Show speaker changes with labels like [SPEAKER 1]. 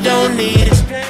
[SPEAKER 1] don't need it.